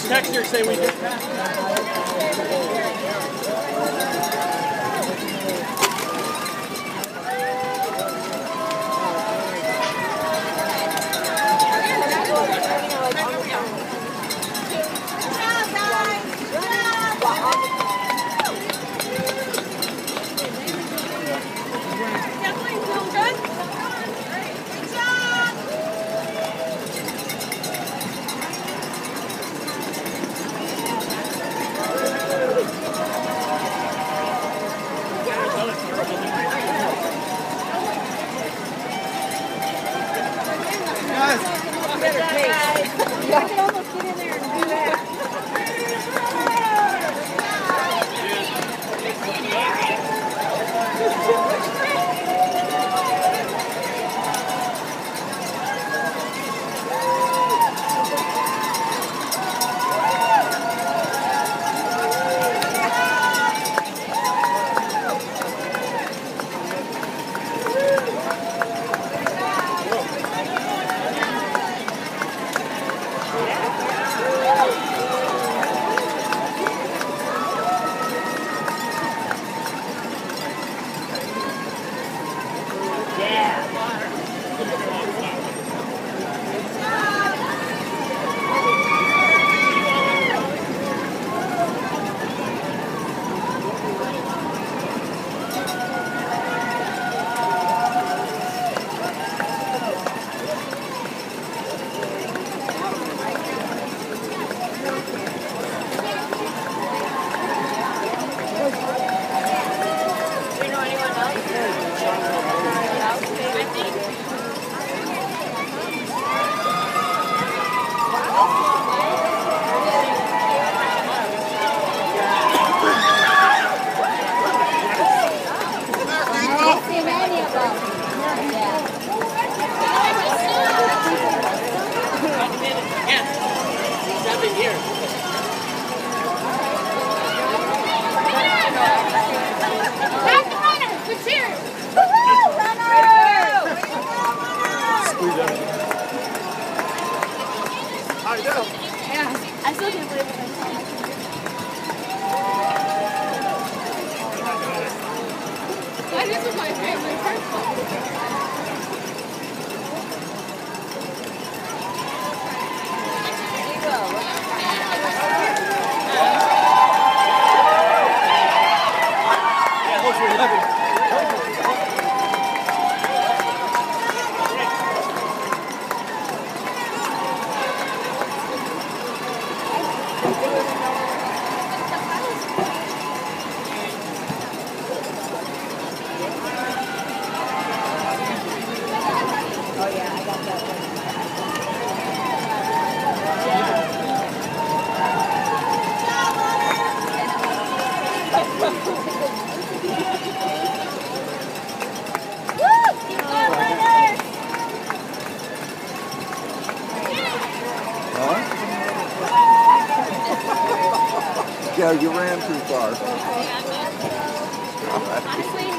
Just text her, say we passed. Yeah, I still can't believe it. Joe, you ran too far. Honestly,